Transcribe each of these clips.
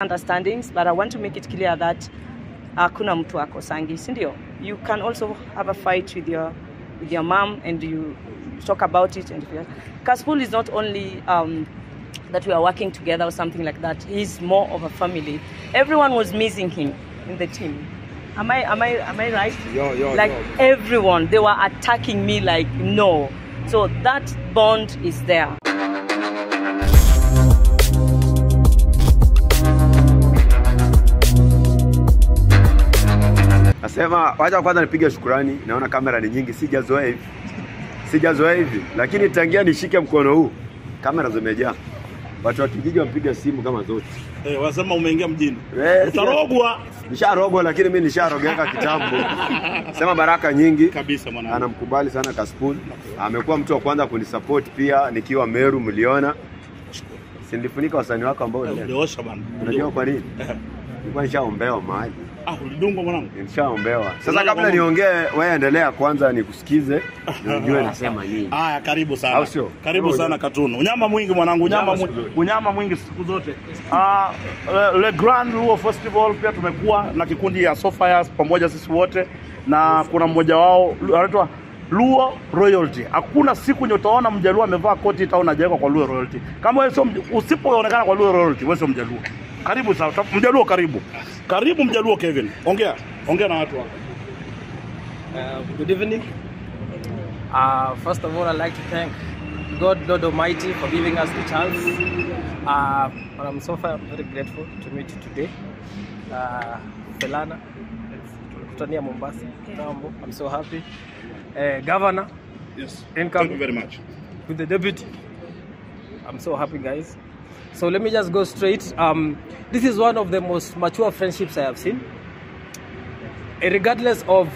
understandings but I want to make it clear that hakuna mtu akosangi, si ndio? You can also have a fight with your with your mom and you talk about it and Kaspool is not only um, that we are working together or something like that. He's more of a family. Everyone was missing him in the team. Am I am I am I right? Yo, yo, like yo. everyone, they were attacking me like no. So that bond is there. Nasema wacha kwanza nipige shukurani, naona kamera ni nyingi, sijazoea hivi, sijazoea hivi, lakini tangia nishike mkono huu kamera zimejaa. Watu wa kijiji wapiga simu kama zote. Eh, hey, wasema umeingia mjini. Hey, Utarogwa Nisharogwa, lakini mimi nisharogeka kitambo. Sema baraka nyingi, kabisa mwanangu. anamkubali sana Kaspool. Amekuwa mtu wa kwanza kunisupport pia nikiwa Meru, mliona silifunika wasanii wako ambao Eh, Uliosha bana. unajua kwa nini? Nilikuwa nishaombewa mahali Ah, ulidungwa mwanangu. Nishaombewa. Sasa kabla niongee, wewe endelea kwanza nikusikize, nijue nasema nini. Haya, karibu sana. Au sio? Karibu sana Katunu. Unyama mwingi mwanangu, unyama mwingi, unyama mwingi siku zote. Ah, Le, Le Grand Luo Festival pia tumekuwa na kikundi ya Sofias pamoja sisi wote na kuna mmoja wao anaitwa Luo Royalty. Hakuna siku nye utaona Mjaluo amevaa koti ita jaeko kwa Luo Royalty. Kama wewe sio usipoonekana kwa Luo Royalty, wewe sio Mjaluo. Karibu sasa, Mjaluo karibu. Karibu Mjaluo Kevin. Ongea. Ongea na watu wako. Uh, good evening. Uh, first of all, I'd like to thank God, Lord Almighty, for giving us the chance. Uh, I'm so far very grateful to meet you today. Uh, Felana, Tania Mombasa kitambo. I'm so happy. Uh, Governor, Yes. Income. Thank you very much. with the deputy. I'm so happy, guys. So let me just go straight. Um, this is one of the most mature friendships I have seen. Regardless of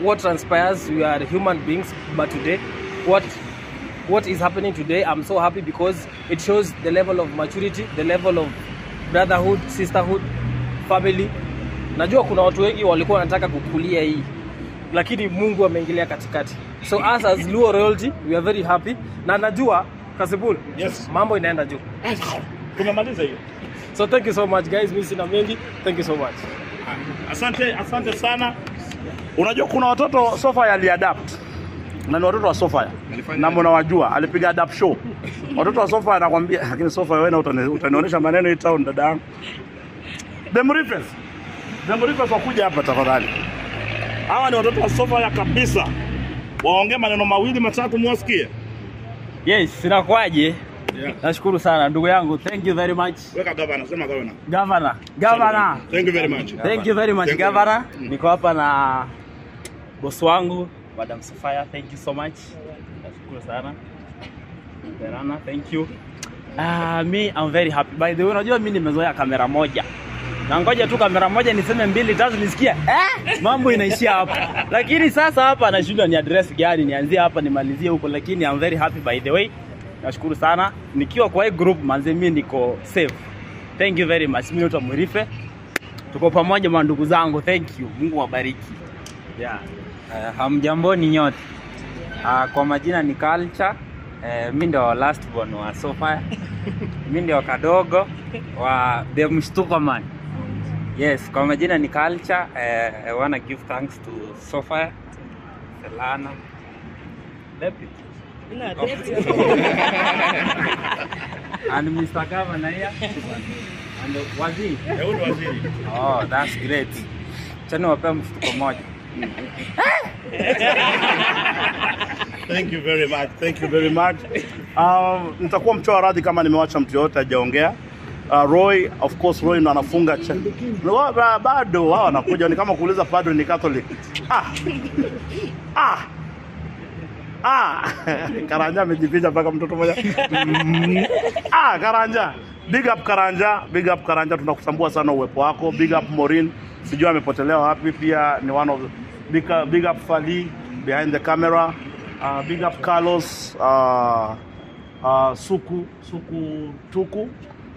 what transpires, we are human beings. But today, what what is happening today, I'm so happy because it shows the level of maturity, the level of brotherhood, sisterhood, family. Najua kuna watu wengi walikuwa wanataka kukulia hii lakini Mungu ameingilia katikati. So us as Luo Royalty, we are very happy na najua Kasibul, Yes. mambo inaenda juu. Tumemaliza hiyo. So thank you so much guys, mimi sina mengi. Thank you so much. Asante, asante sana. Unajua kuna watoto Sofaya aliadapt na ni watoto wa Sofaya na mnawajua, alipiga adapt show. Watoto wa Sofaya, anakwambia, lakini Sofaya wewe na utani- utanionyesha maneno hii town dada yangu. Demrifes. Demrifes wakuja hapa tafadhali. Hawa ni watoto wa Sofaya kabisa. Waongee maneno mawili matatu mwasikie. Yes, inakuwaje? Yeah. Nashukuru sana ndugu yangu. Thank you very much. Weka gavana, sema gavana. Governor. Governor. Thank you very much. Thank you very much Thank you. Governor. Niko hapa na boss wangu Madam Sofia. Thank you so much. Nashukuru sana. Berana, thank you. Uh, me I'm very happy. By the way, unajua mimi nimezoea kamera moja. Na ngoja tu kamera moja niseme mbili tatu nisikie eh, mambo inaishia hapa. Lakini sasa hapa nashindwa ni address gani, nianzie hapa nimalizie huko, lakini I'm very happy by the way. Nashukuru sana. Nikiwa kwa hii group manze, mimi niko safe. Thank you very much. Mimi naitwa Mwirife, Tuko pamoja ma ndugu zangu. Thank you. Mungu wabariki. Yeah. Uh, hamjamboni nyote. Uh, kwa majina ni Culture. Uh, mi ndio last born wa Sofa. mi ndio kadogo wa The Mshtuko Man. Yes, kwa majina ni Culture. Uh, I wanna give thanks to Sofa, Selana, Deputy. and Mr. Governor here. And Waziri. Eh, waziri. Oh, that's great. Chani wapea mfuko moja. Thank you very much. Thank you very much. Um, nitakuwa mchoa radhi kama nimewacha mtu yoyote hajaongea. Uh, Roy, of course Roy ndo anafunga cha. Bado wao wanakuja ni kama kuuliza padre ni Catholic. Ah. Ah. Ah. Karanja amejificha mpaka mtoto mmoja. Mm. Ah, Karanja. Big up Karanja, big up Karanja, tunakusambua sana uwepo wako. Big up Morin, sijui amepotelea wapi, pia ni one of big, big up Fali behind the camera. Uh, big up Carlos uh, uh, Suku Suku Tuku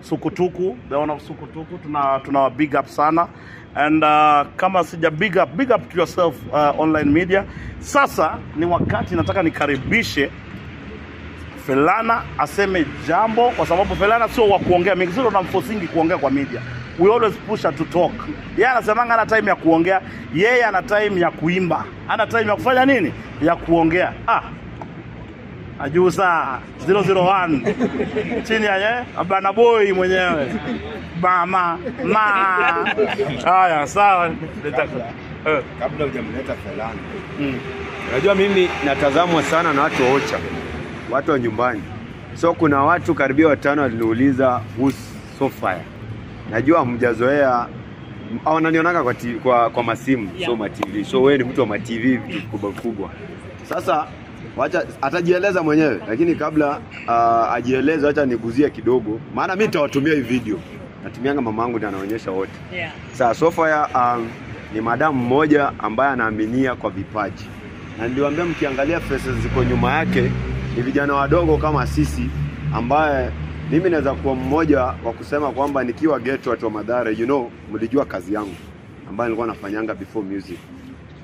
Suku Tuku, the one of Suku Tuku, tuna tuna big up sana and uh, kama sija big up, big up to yourself uh, online media. Sasa ni wakati nataka nikaribishe Felana aseme jambo, kwa sababu Felana sio wa kuongea mingi, sio tunamforcingi kuongea kwa media. we always push her to talk. Yeye anasemanga ana time ya kuongea, yeye ana time ya kuimba, ana time ya kufanya nini? Ya kuongea. Ah, Ajusa 001 chini ya ye Abana Boy mwenyewe mama ma haya sawa eh, Kabla hujamleta Felana, mm. unajua mimi natazamwa sana na watu waocha watu wa nyumbani. So kuna watu karibia watano waliniuliza who's Sofia. Najua mjazoea au wananionaga kwa, kwa, kwa masimu yeah. so ma TV. So wewe ni mtu wa matv vitu kubwa kubwa. Sasa wacha atajieleza mwenyewe, lakini kabla uh, ajieleze, wacha niguzie kidogo, maana mimi nitawatumia hii video. Natumianga mamangu ndiye anaonyesha wote. Yeah. Sasa Sofia um, ni madamu mmoja ambaye anaaminia kwa vipaji, na niliwaambia mkiangalia faces ziko nyuma yake ni vijana wadogo kama sisi, ambaye mimi naweza kuwa mmoja wa kusema kwamba nikiwa ghetto watu wa Madhara, you know, mlijua kazi yangu ambayo nilikuwa nafanyanga before music,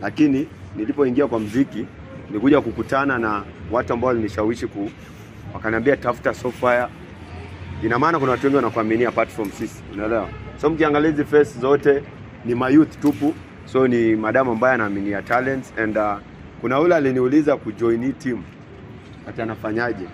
lakini nilipoingia kwa mziki nilikuja kukutana na watu ambao walinishawishi ku wakaniambia tafuta software. ina maana kuna watu wengi wanakuaminia apart from sisi, unaelewa? So mkiangalia hizi face zote ni mayouth tupu, so ni madamu ambaye anaaminia talents and uh, kuna yule aliniuliza kujoin hii team, ati anafanyaje?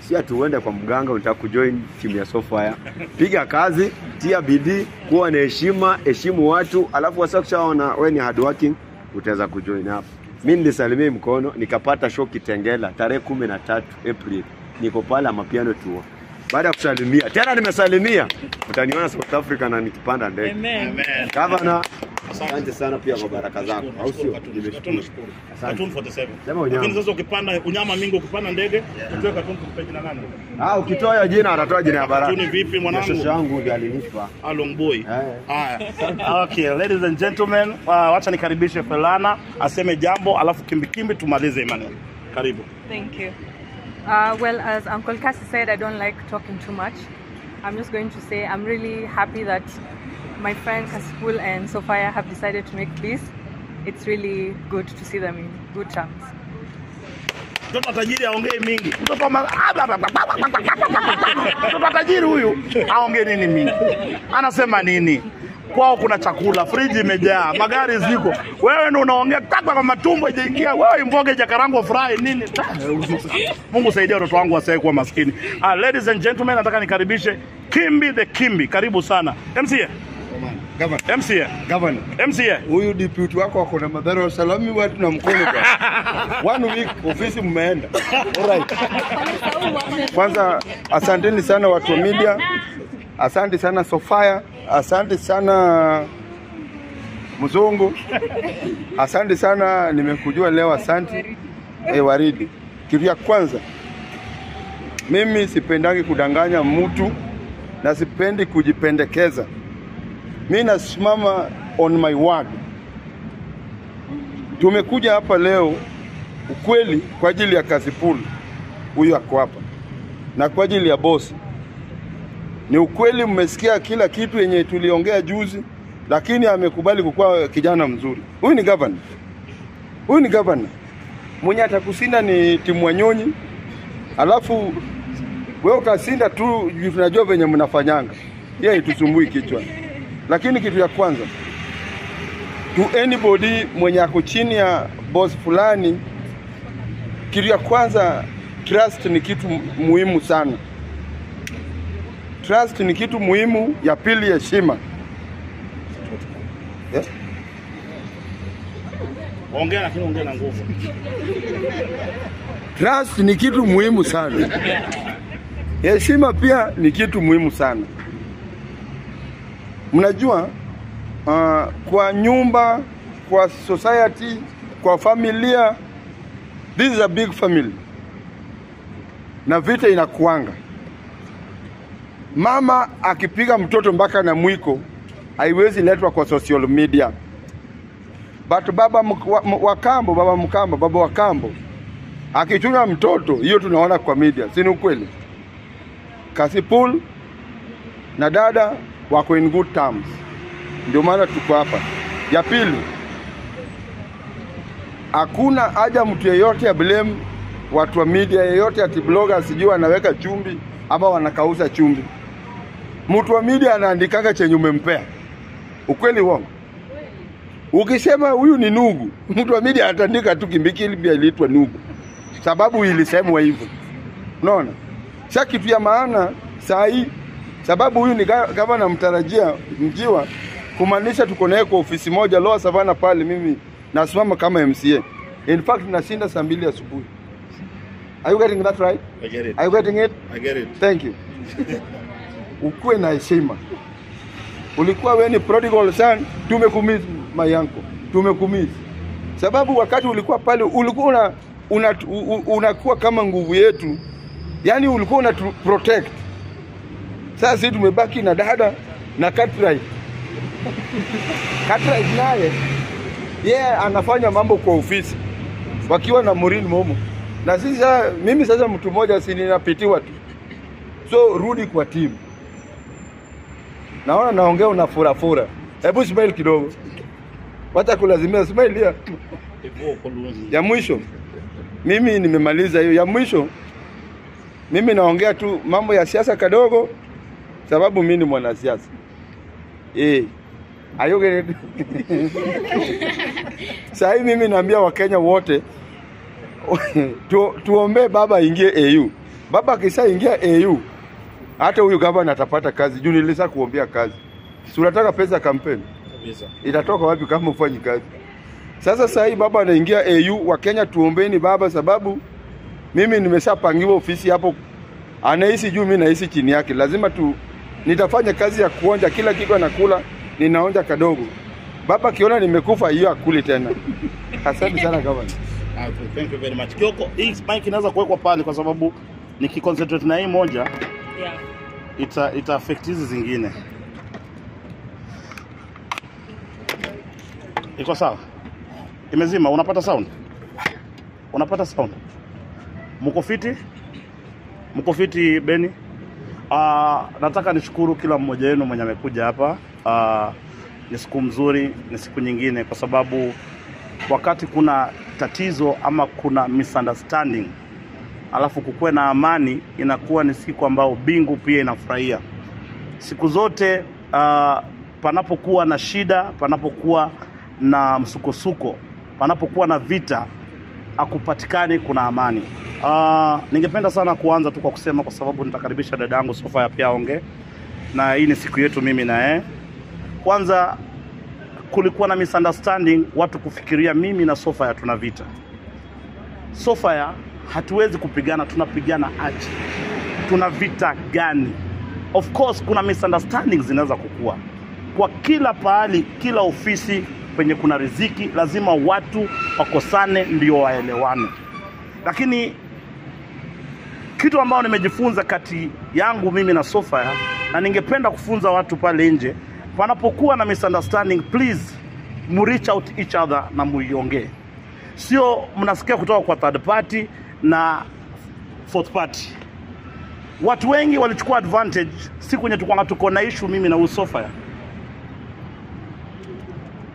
Si ati uende kwa mganga unataka kujoin timu ya Sofaya? Piga kazi, tia bidii, kuwa na heshima, heshimu watu, alafu wasakishaona wewe ni hard working, utaweza kujoin hapo. Mimi nilisalimia mkono nikapata show Kitengela tarehe kumi na tatu April, niko pale Amapiano tour. Baada ya kusalimia tena nimesalimia, utaniona South Africa na nikipanda ndege. Amen. Gavana, asante sana pia kwa baraka zako, au sio? Nimeshukuru. Asante. 47. Sema unyama. Lakini sasa ukipanda unyama mingi ukipanda ndege, utoe katuni, kwa jina nani? Ah, ukitoa hiyo jina atatoa jina ya baraka. Katuni vipi mwanangu? Sasa yangu ndiye alinipa. Along boy. Eh. Haya. Okay, ladies and gentlemen, uh, wacha nikaribishe Felana aseme jambo alafu kimbikimbi tumalize imani. maneno. Karibu. Thank you. Uh, well, as Uncle Cassie said, I don't like talking too much. I'm just going to say I'm really happy that my friend Kasipul and Sophia have decided to make peace. It's really good to see them in good terms. Mtoto tajiri aongee mingi. Mtoto Mtoto tajiri huyu aongee nini mingi? Anasema nini? Kwao kuna chakula, friji imejaa, magari ziko. Wewe ndio unaongea kaka, kwa matumbo ijaingia. Wewe mboga ijakarangwa fry nini? Mungu saidia watoto wangu wasiwe kuwa maskini. Ah, ladies and gentlemen, nataka nikaribishe Kimbi the Kimbi. Karibu sana. MCA. Gavana, MCA. gavana, MCA. huyu deputy wako ako na madhara wa salami watu na mkono kwa one week ofisi mmeenda. All right. Kwanza asanteni sana watu wa media, asante sana Sofia, asante sana Mzungu, asante sana nimekujua leo, asante eh, Waridi. Kitu ya kwanza, mimi sipendangi kudanganya mtu na sipendi kujipendekeza mi nasimama on my word. Tumekuja hapa leo ukweli kwa ajili ya Kasipul, huyu ako hapa, na kwa ajili ya bosi. Ni ukweli, mmesikia kila kitu yenye tuliongea juzi, lakini amekubali kukuwa kijana mzuri. Huyu ni gavana, huyu ni gavana mwenye atakusinda ni timu Wanyonyi, alafu wewe ukasinda tu, tunajua venye mnafanyanga, yeye itusumbui kichwa. Lakini kitu ya kwanza to anybody mwenye ako chini ya boss fulani, kitu ya kwanza, trust ni kitu muhimu sana. Trust ni kitu muhimu. Ya pili, heshima. Yeah? Ongea lakini ongea na nguvu. Trust ni kitu muhimu sana. Heshima pia ni kitu muhimu sana. Mnajua uh, kwa nyumba, kwa society, kwa familia, this is a big family, na vita inakuanga. Mama akipiga mtoto mpaka na mwiko haiwezi letwa kwa social media, but baba mk- wa- m- wa kambo, baba mkambo, baba wakambo akichuna mtoto, hiyo tunaona kwa media, si ni ukweli? Kasipul na dada wako in good terms, ndio maana tuko hapa. Ya pili, hakuna haja mtu yeyote ya blame watu wa media yeyote ati bloggers sijui wanaweka chumbi ama wanakauza chumvi. Mtu wa media anaandikaga chenye umempea. Ukweli uongo? Ukisema huyu ni nugu, mtu wa media ataandika tu Kimbikili ili iliitwa nugu, sababu ilisemwa hivyo. Unaona? Sasa kitu ya maana saa hii, sababu huyu ni ga- gavana mtarajia Mjiwa, kumaanisha tuko naye kwa ofisi moja Lower Savannah pale, mimi nasimama kama MCA. In fact nashinda saa mbili asubuhi. Are you getting that right? I get it. Are you getting it? I get it. Thank you. Ukuwe na heshima. Ulikuwa wewe ni prodigal son, tumekumiss mayanko, tumekumiss. Sababu wakati ulikuwa pale ulikuwa una, una, unakuwa kama nguvu yetu, yaani ulikuwa una protect. Sasa sisi tumebaki na dada na Cartwright. Cartwright naye yeye yeah, anafanya mambo kwa ofisi wakiwa na Maureen Momo, na sisi mimi sasa mtu mmoja si ninapitiwa tu, so rudi kwa timu. Naona naongea una fura fura, hebu smile kidogo, wacha kulazimia smile ya, ya mwisho. Mimi nimemaliza hiyo ya mwisho. Mimi naongea tu mambo ya siasa kadogo, sababu mimi ni mwanasiasa eh. It? Sasa mimi naambia Wakenya wote tu, tuombee baba ingie AU. Baba akishaingia AU, hata huyu gavana atapata kazi juu nilisa kuombea kazi. Si unataka pesa kampeni? Kabisa. Itatoka wapi kama ufanyi kazi? Sasa sasa hii baba anaingia AU, Wakenya tuombeni baba, sababu mimi nimeshapangiwa ofisi hapo, anaishi juu, mimi naishi chini yake. Lazima tu nitafanya kazi ya kuonja kila kitu anakula, ninaonja kadogo. Baba akiona nimekufa, hiyo akuli tena. Asante sana gavana. Thank you very much. Kioko, hii mic inaweza kuwekwa pale kwa sababu nikiconcentrate na hii moja Yeah. ita, ita affect hizi zingine. Iko sawa? Imezima, unapata sound? Unapata sound? Mko fiti? Mko fiti Beni? Uh, nataka nishukuru kila mmoja wenu mwenye amekuja hapa. Uh, ni siku mzuri, ni siku nyingine kwa sababu wakati kuna tatizo ama kuna misunderstanding alafu kukuwe na amani, inakuwa ni siku ambayo bingu pia inafurahia. Siku zote uh, panapokuwa na shida, panapokuwa na msukosuko, panapokuwa na vita, akupatikani kuna amani. Uh, ningependa sana kuanza tu kwa kusema, kwa sababu nitakaribisha dada yangu Sofia pia aongee, na hii ni siku yetu mimi na yeye. Kwanza kulikuwa na misunderstanding, watu kufikiria mimi na Sofia tuna vita. Sofia hatuwezi kupigana, tunapigana aje? Tuna vita gani? Of course kuna misunderstanding zinaweza kukua kwa kila pahali, kila ofisi penye kuna riziki, lazima watu wakosane ndio waelewane. Lakini kitu ambayo nimejifunza kati yangu mimi na Sofia, na ningependa kufunza watu pale nje, panapokuwa na misunderstanding, please mu reach out each other na muiongee, sio mnasikia kutoka kwa third party na fourth party. Watu wengi walichukua advantage siku yenye tukwanga tuko na issue mimi na usofa. Sofia,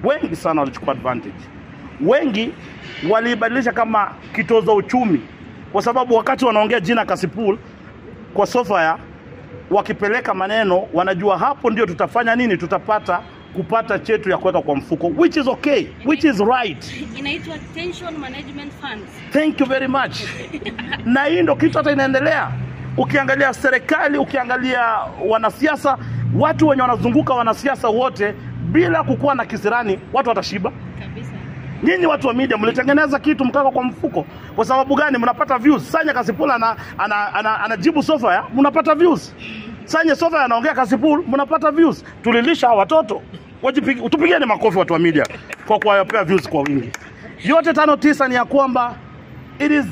wengi sana walichukua advantage. Wengi waliibadilisha kama kitoza uchumi, kwa sababu wakati wanaongea jina Kasipul kwa Sofia, wakipeleka maneno, wanajua hapo ndio tutafanya nini, tutapata kupata chetu ya kuweka kwa mfuko, which is okay, which is right. inaitwa tension management funds Thank you very much. na hii ndo kitu hata inaendelea. Ukiangalia serikali, ukiangalia wanasiasa, watu wenye wanazunguka wanasiasa wote bila kukuwa na kisirani, watu watashiba. kabisa Nyinyi watu wa media mlitengeneza kitu mkaka kwa mfuko. Kwa sababu gani? Mnapata views. Sanya Kasipul ana, ana, ana, ana sofa ya mnapata views. Sanya Sofa anaongea Kasipul, mnapata views. Tulilisha watoto. Wajipigi, tupigeni makofi watu wa media kwa kuwapea views kwa wingi. Yote tano tisa ni ya kwamba it is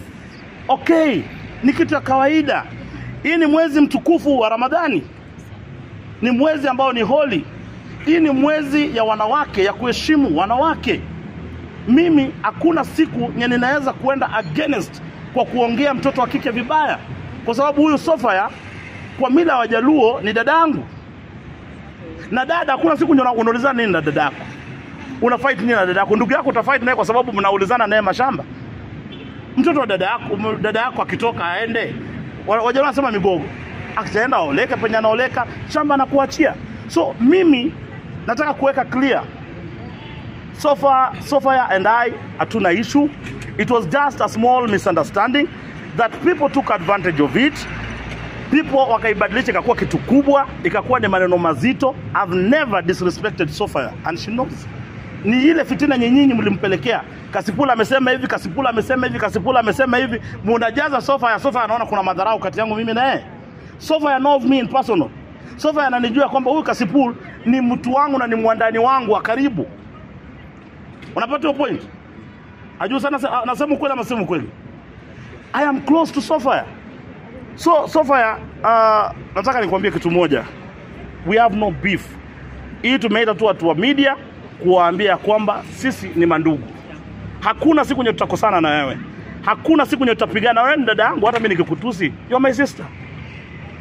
okay, ni kitu ya kawaida. Hii ni mwezi mtukufu wa Ramadhani, ni mwezi ambao ni holy. Hii ni mwezi ya wanawake, ya kuheshimu wanawake mimi hakuna siku nye ninaweza kuenda against kwa kuongea mtoto wa kike vibaya, kwa sababu huyu Sofia kwa mila Wajaluo ni dadangu, na dada, hakuna siku unaulizana nini na dada yako, una fight nini na dada yako. Ndugu yako utafight naye kwa sababu mnaulizana naye mashamba. Mtoto wa dada yako, dada yako akitoka aende, wa- Wajaluo wanasema migogo, akitaenda aoleke penye anaoleka, shamba anakuachia. So mimi nataka kuweka clear Sofa, Sofia so and I hatuna issue. It was just a small misunderstanding that people took advantage of it. People wakaibadilisha ikakuwa kitu kubwa, ikakuwa ni maneno mazito. I've never disrespected Sofia and she knows. Ni ile fitina nyenyinyi mlimpelekea. Kasipula amesema hivi, Kasipula amesema hivi, Kasipula amesema hivi. Munajaza Sofia, Sofia anaona kuna madharau kati yangu mimi na yeye. Sofia knows me in personal. Sofia ananijua kwamba huyu Kasipul ni mtu wangu na ni mwandani wangu wa karibu. Unapata point? Ajua sana nasema ukweli ama sema ukweli? I am close to Sofia. So so far uh, nataka nikwambie kitu moja. We have no beef. Hii tumeita tu watu wa media kuwaambia kwamba sisi ni mandugu. Hakuna siku nye tutakosana na wewe. Hakuna siku nye tutapigana. Wewe ni dada yangu, hata mimi nikikutusi, you my sister.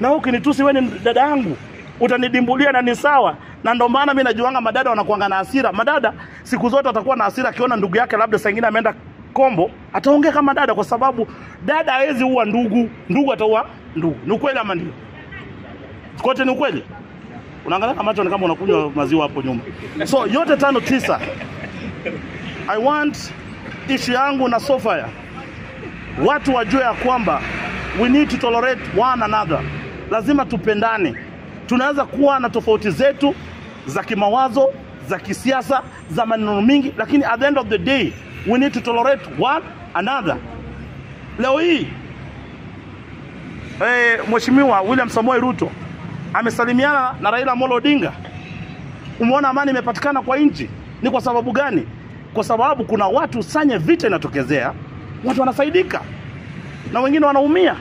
Na wewe ukinitusi, wewe ni dada yangu, utanidimbulia na ni sawa. Na ndio maana mimi najuanga madada wanakuanga na hasira. Madada siku zote watakuwa na hasira, akiona ndugu yake labda saa ingine ameenda kombo, ataongea kama dada, kwa sababu dada hawezi uwa ndugu, ndugu ataua ndugu. Ni ukweli ama ndio? Kote ni ukweli. Unaangalia macho ni kama unakunywa maziwa hapo nyuma. So yote tano tisa, I want ishu yangu na Sofia watu wajue ya kwamba we need to tolerate one another, lazima tupendane. Tunaweza kuwa na tofauti zetu za kimawazo, za kisiasa, za maneno mingi, lakini at the end of the day we need to tolerate one another. Leo hii eh, Mheshimiwa William Samoei Ruto amesalimiana na Raila Amolo Odinga. Umeona amani imepatikana kwa nchi. Ni kwa sababu gani? Kwa sababu kuna watu sanye vita inatokezea, watu wanafaidika na wengine wanaumia.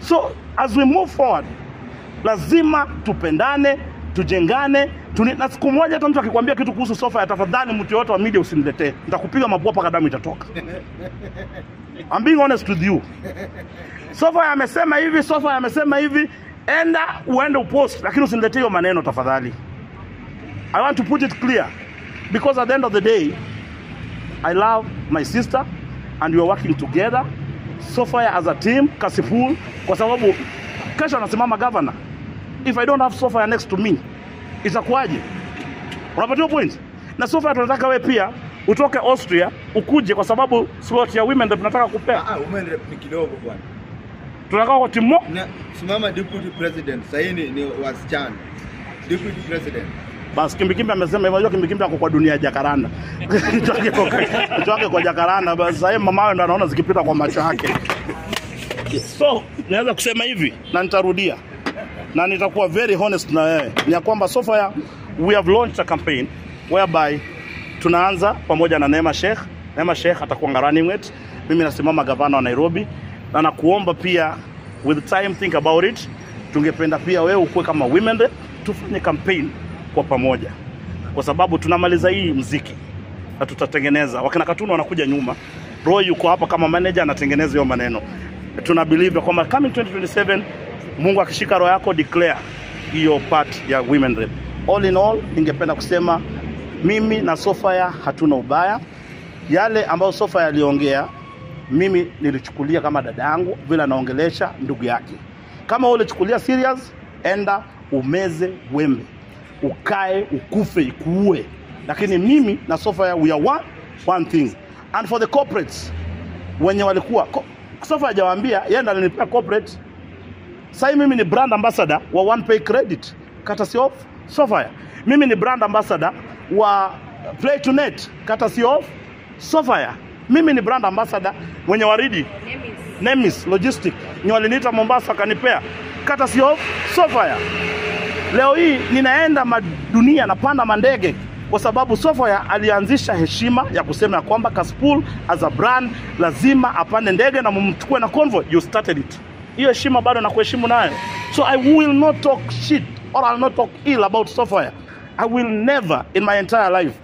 So as we move forward, lazima tupendane, tujengane. Tuni, na siku moja hata mtu akikwambia kitu kuhusu sofa ya tafadhali, mtu yote wa media usiniletee, nitakupiga mapua mpaka damu itatoka. I'm being honest with you. Sofa amesema hivi, Sofa amesema hivi, enda uende upost, lakini usiniletee hiyo maneno tafadhali. I want to put it clear because at the end of the day I love my sister and we are working together Sofia as a team Kasipul kwa sababu kesho anasimama governor if I don't have sofa next to me itakuwaje? Unapatiwa point na sofa. tunataka we pia utoke Austria ukuje kwa sababu slot ya women ndio tunataka kupea. Ah, women rep ni kidogo bwana. tunataka kwa timu Na simama deputy president, sasa ni, ni wasichana. Deputy president. basi kimbikimbi amesema hivyo unajua kimbikimbi ako kwa dunia ya jakaranda kichwa kwa- kichwa kwa jakaranda basi sasa hivi mamawe ndo anaona zikipita kwa macho yake. So naweza kusema hivi. Na nitarudia na nitakuwa very honest na wewe ni ya kwamba so far we have launched a campaign whereby tunaanza pamoja na Neema Sheikh. Neema Sheikh atakuwa running mate mimi nasimama gavana wa Nairobi na nakuomba pia with time think about it. Tungependa pia wewe ukuwe kama women rep tufanye campaign kwa pamoja. Kwa sababu tunamaliza hii mziki na tutatengeneza. Wakina katuni wanakuja nyuma. Roy yuko hapa kama manager anatengeneza hiyo maneno. Tuna believe kwamba coming 2027 Mungu akishika roho yako declare hiyo part ya women rep all in all ningependa kusema mimi na Sofia hatuna ubaya. Yale ambayo Sofia aliongea mimi nilichukulia kama dada yangu vile anaongelesha ndugu yake. Kama wewe ulichukulia serious enda umeze wembe. Ukae ukufe ikuue. Lakini mimi na Sofia we are one, one thing. And for the corporates wenye walikuwa Sofia hajawaambia yeye ndiye alinipea corporate sasa mimi ni brand ambassador wa one pay credit. Courtesy of Sofia mimi ni brand ambassador wa play to net. Courtesy of Sofia mimi ni brand ambassador mwenye waridi. Nemis. Logistic. Ni waliniita Mombasa wakanipea courtesy of Sofia Leo hii ninaenda madunia, napanda mandege kwa sababu Sofia alianzisha heshima ya kusema ya kwamba Kaspool as a brand lazima apande ndege na mumchukue na convoy. You started it. Hiyo heshima bado nakuheshimu nayo, so I will not talk shit or I'll not talk ill about Sofia. I will never in my entire life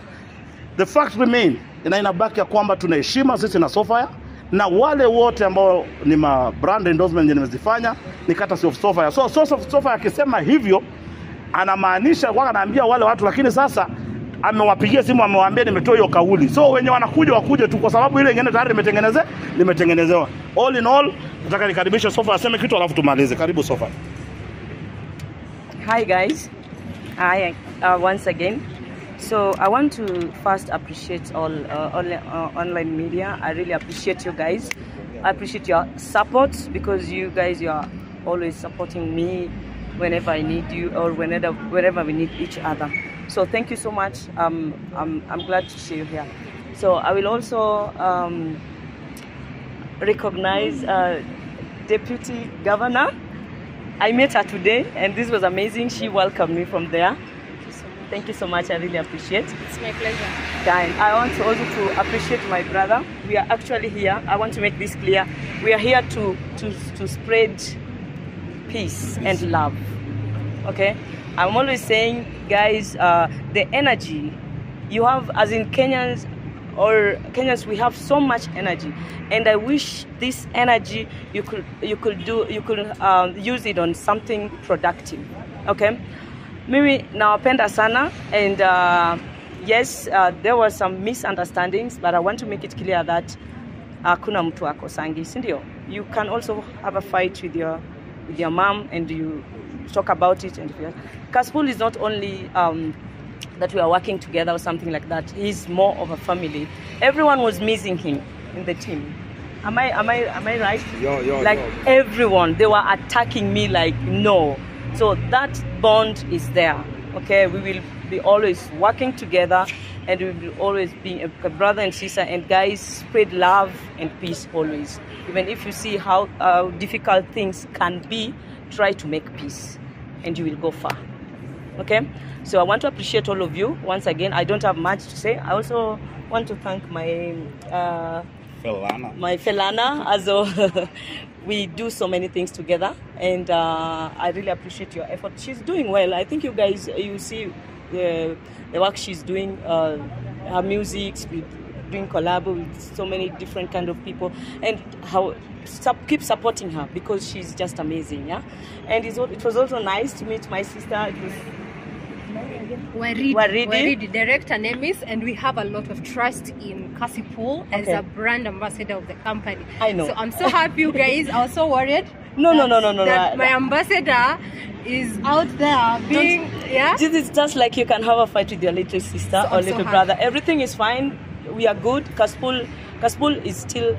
the fact remain na inabaki ya kwamba tunaheshima sisi na Sofia na wale wote ambao ni ma brand endorsement nimezifanya ni kata of Sofia. So, so Sofia akisema hivyo anamaanisha kwa anaambia wale watu, lakini sasa amewapigia simu amewaambia nimetoa hiyo kauli. So wenye wanakuja wakuje tu, kwa sababu ile ingine tayari limetengeneze limetengenezewa. All in all, nataka nikaribishe Sofa aseme kitu alafu tumalize. Karibu Sofa. Hi guys. Hi uh, once again. So I want to first appreciate all uh, online, uh, online media. I really appreciate you guys. I appreciate your support because you guys you are always supporting me whenever I need you or whenever whenever we need each other. So thank you so much. Um, I'm I'm glad to see you here. So I will also um, recognize uh, Deputy Governor. I met her today, and this was amazing. She welcomed me from there. Thank you so much. I really appreciate. It's my pleasure. Kind. I want to also to appreciate my brother. We are actually here. I want to make this clear. We are here to to to spread peace and love. Okay. I'm always saying, guys, uh, the energy you have, as in Kenyans or Kenyans, we have so much energy, and I wish this energy you could you could do you could um, use it on something productive. Okay. Mimi nawapenda sana and uh, yes uh, there were some misunderstandings but I want to make it clear that hakuna mtu akosangi si ndio you can also have a fight with your with your mom and you talk about it and Kaspul is not only um, that we are working together or something like that. He's more of a family. Everyone was missing him in the team. Am I am I am I right? Yo, yo, like yo. everyone. They were attacking me like no. So that bond is there okay? We will be always working together and we will always be a a brother and sister and guys spread love and peace always. Even if you see how uh, difficult things can be try to make peace and you will go far. Okay? So i want to appreciate all of you once again. I don't have much to say. I also want to thank my uh, Felana. my felana. Also we do so many things together and uh, i really appreciate your effort. She's doing well. I think you guys you see the, the work she's doing uh, her music doing collab with so many different kind of people and how keep supporting her because she's just amazing yeah and it's, it was also nice to meet my sister Waridi. Waridi. Waridi, director Nemis, and we have a lot of trust in Kasipul as Okay. a brand ambassador of the company. I know. So I'm so happy, you guys. Was so worried. No, no, that- no, no, no, That no. my ambassador is out there being, yeah. This is just like you can have a fight with your little sister So or I'm little happy. brother. Everything is fine. We are good. Kaspul, Kaspul is still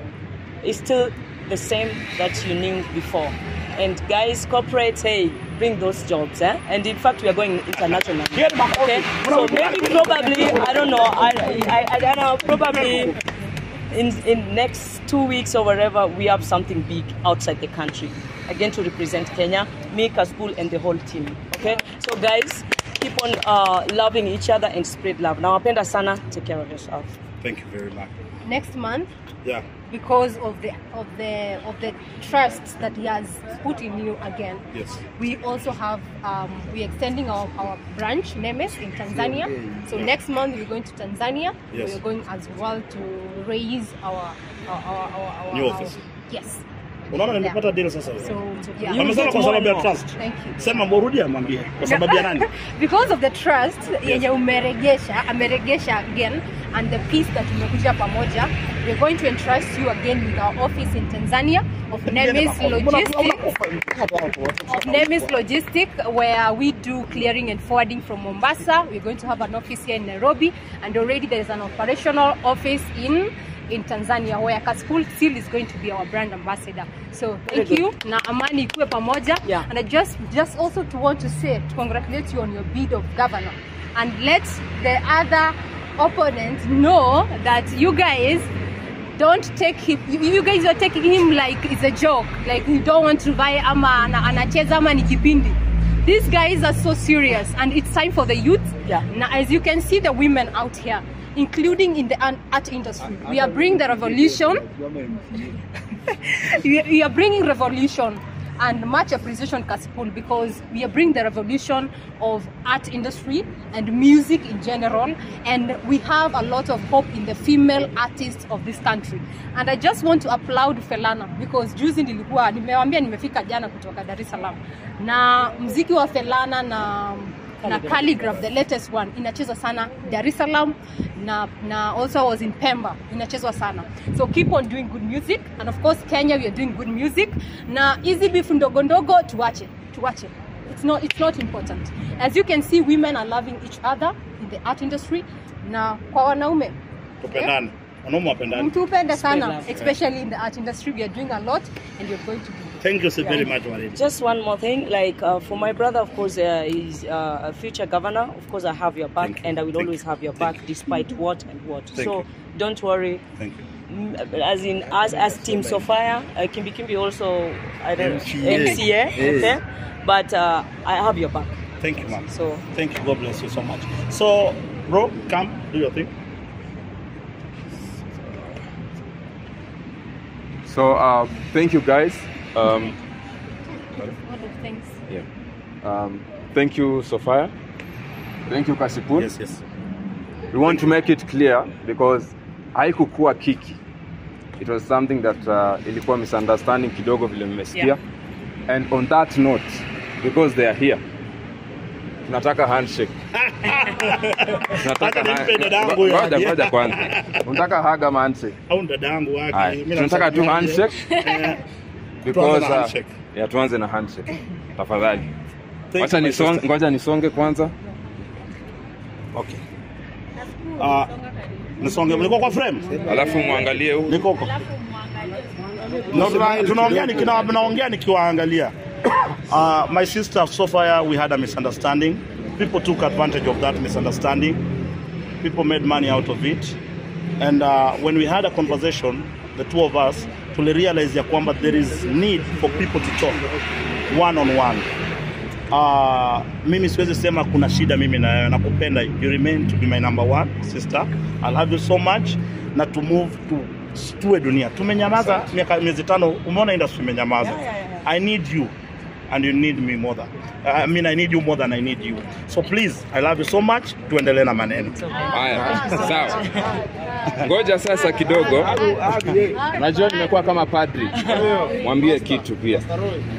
is still the same that you knew before. And guys, corporates, hey, bring those jobs, eh? And in fact, we are going international. Okay, so maybe probably I don't know. I I, I don't know. Probably in in next two weeks or wherever we have something big outside the country again to represent Kenya, me, Kaspul, and the whole team. Okay, so guys, keep on uh, loving each other and spread love. Now, apenda sana. Take care of yourself. Thank you very much. Next month, Yeah. because of the of the of the trust that he has put in you again. Yes. We also have um, we're extending our, our branch Nemes in Tanzania. So Yeah. next month we're going to Tanzania. Yes. We're going as well to raise our our our, our, our New office. yes. Unaona nimepata deal sasa. So yeah. Amesema kwa sababu ya trust. Thank you. Sema mrudi amwambie kwa sababu ya nani? because of the trust yenye umeregesha ameregesha again and the peace that tumekuja pamoja we're going to entrust you again with our office in Tanzania of Nemis Logistics of Nemis Logistics where we do clearing and forwarding from Mombasa we're going to have an office here in Nairobi and already there is an operational office in in Tanzania where Kaspul still is going to be our brand ambassador. So thank you na amani ikuwe pamoja. Yeah. And I just just also to want to say to congratulate you on your bid of governor and let the other opponents know that you guys don't take him you, guys are taking him like it's a joke like you don't want to buy ama ana- anacheza ama ni kipindi these guys are so serious and it's time for the youth Yeah. now as you can see the women out here including in the art industry. We are bringing the revolution. We are bringing revolution and much appreciation Kasipul because we are bringing the revolution of art industry and music in general and we have a lot of hope in the female artists of this country. And I just want to applaud Felana because juzi nilikuwa nimewambia nimefika jana kutoka Dar es Salaam. Na mziki wa Felana na na Calligraph. The latest one. Inachezwa sana Dar es Salaam na na also was in Pemba. Inachezwa sana. So keep on doing good music. And of course Kenya we are doing good music. Na hizi beef ndogo ndogo tuache tuache it's not it's not important. As you can see women are loving each other in the art industry. Na kwa wanaume Tupendane. Wanaume wapendane. Mtu upende sana especially in the art industry we are doing a lot and you're going to be Thank you so very much, Waridi. Just one more thing, like uh, for my brother, of course, uh, he's uh, a future governor. Of course, I have your back, Thank you. and I will Thank always you. have your back, despite what and what. Thank so you. don't worry. Thank you. Mm, As in, as as Team Sophia, uh, Kimbi Kimbi also, I don't MCA. MCA, Yes. okay. But uh, I have your back. Thank you, ma'am. So Thank you. God bless you so much. So, bro, come do your thing. So uh, thank you guys. Um, Word of thanks. yeah. Um, thank you Sophia. Thank you Kasipul. Yes, yes. We want to make it clear because haikukuwa kiki. It was something that uh, ilikuwa misunderstanding kidogo vile mmesikia. Yeah. And on that note, because they are here, tunataka handshake. Tunataka nimpe dadangu ya- Ngoja ngoja kwanza. Unataka hug ama handshake? Au dadangu wake. Mimi tunataka tu handshake because Tuanze na uh, handshake. tuanze na handshake tafadhali. Wacha nisonge, ngoja nisonge kwanza. Okay. Uh, nisonge mlikuwa kwa frame. Alafu muangalie huku. Niko huko. Tunaongea nikiwa naongea nikiwaangalia. Uh, my sister Sophia, we had a misunderstanding. People took advantage of that misunderstanding. People made money out of it. And uh, when we had a conversation, the two of us, tulirealize ya kwamba there is need for people to talk one on one. Uh, mimi siwezi sema kuna shida mimi na wewe, nakupenda. You remain to be my number one sister. I love you so much na to move to tuwe dunia. Tumenyamaza miaka miezi tano, umeona industry imenyamaza. I need you and you need me more than I mean I need you more than I need you. So please, I love you so much. Tuendelee na maneno. Haya, sawa. Ngoja sasa kidogo. Najua nimekuwa kama padri. Mwambie kitu pia.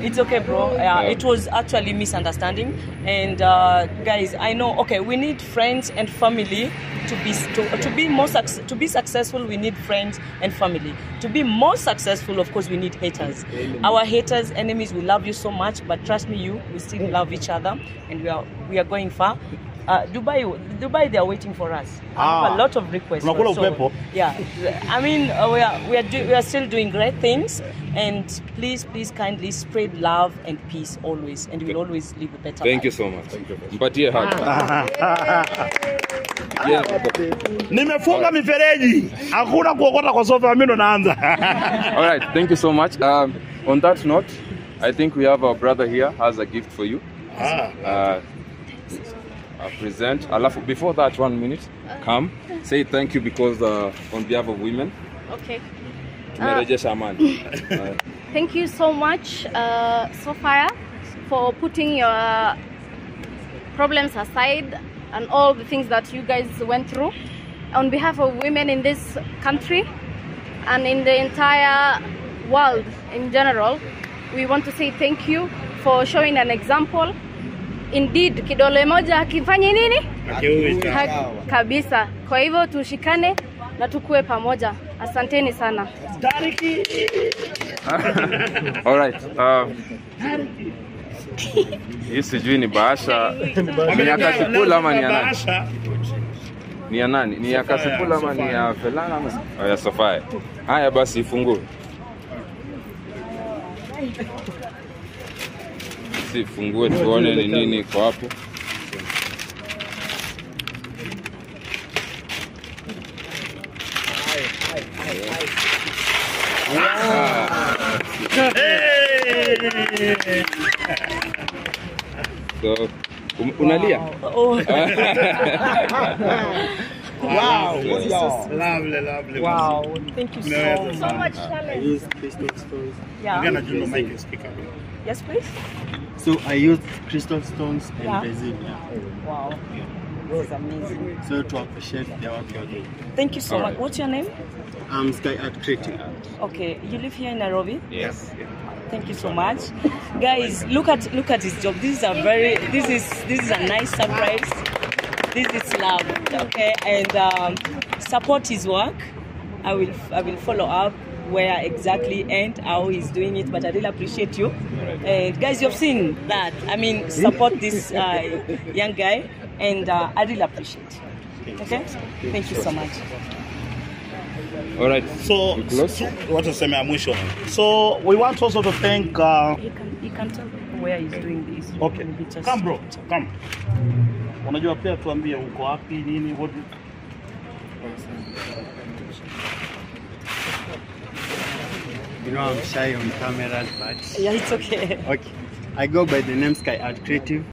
It's okay, bro. Uh, It was actually misunderstanding, and uh, guys, I know. Okay, we need friends and family to be to, to be more to be successful. We need friends and family. To be more successful, of course, we need haters. Our haters, enemies, we love you so much, but trust me, you, we still love each other, and we are we are going far. Uh, Dubai, Dubai, they are waiting for us. I have Ah. a lot of requests. Tunakula so, upepo. yeah, I mean, uh, we are we are do, we are still doing great things, and please, please, kindly spread love and peace always, and we'll always live a better Thank you so much. Thank you. Mpatie hug. Yeah. Nimefunga mifereji. Hakuna kuokota kwa sofa, mimi ndo naanza. All right, thank you so much. Um, on that note, I think we have our brother here has a gift for you. Ah. Uh, uh, present. Alafu, before that, one minute, come say thank you because uh, on behalf of women, Okay. tumerejesha amani. Uh, Thank you so much, uh, Sophia, for putting your problems aside and all the things that you guys went through. On behalf of women in this country and in the entire world in general, we want to say thank you for showing an example. Indeed, kidole moja akifanye nini? Ha- kabisa. Kwa hivyo tushikane na tukue pamoja. Asanteni sana. all right. Uh, hii sijui ni bahasha ni ya Kasipul ama ni ya nani? Ni ya nani? Ni ya Kasipul ama ni ya Felana ama oh, ya Sofia? Haya basi ifungue. Si fungue tuone ni nini iko hapo. So, um, unalia? Wow. Wow. Lovely, lovely. Wow, thank you so Nimeweza sana. much. Yeah. Ongea na Juno mic speaker. Yes, please. So I used crystal stones in Yeah. Brazil. Yeah. Wow. This is amazing. So to appreciate the work you're doing. Thank you so All much. right. What's your name? I'm Sky Art Creative. Okay, you live here in Nairobi. Yes. Thank you so much, guys. Look at look at his job. This is a very this is this is a nice surprise. This is love, okay, and um, support his work. I will I will follow up. where exactly and how he's doing it, but I really appreciate you. And guys, you've seen that. I mean, support this uh, young guy, and uh, I really appreciate. it. Okay, thank you so much. All right. So, so what tuseme ya mwisho. So we want also to thank uh, You can you can tell where he's doing this. Okay. Just- Come bro, come. Unajua pia tuambie uko wapi nini what You know, I'm shy on cameras, but Yeah, it's okay. okay. I go by the name Sky Art Creative.